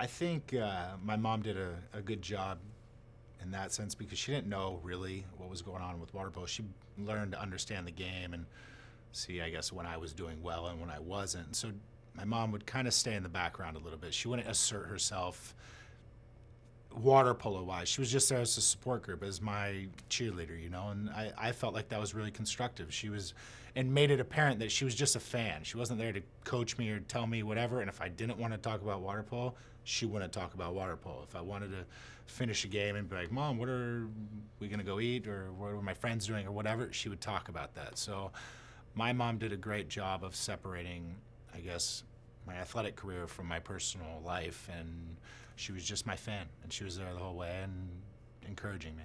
I think uh, my mom did a, a good job in that sense because she didn't know really what was going on with water polo. She learned to understand the game and see, I guess, when I was doing well and when I wasn't. So my mom would kind of stay in the background a little bit. She wouldn't assert herself water polo wise. She was just there as a support group, as my cheerleader, you know, and I, I felt like that was really constructive. She was, and made it apparent that she was just a fan. She wasn't there to coach me or tell me whatever. And if I didn't want to talk about water polo, she wouldn't talk about water polo. If I wanted to finish a game and be like, Mom, what are we going to go eat or what are my friends doing or whatever, she would talk about that. So my mom did a great job of separating, I guess, my athletic career from my personal life. And she was just my fan and she was there the whole way and encouraging me.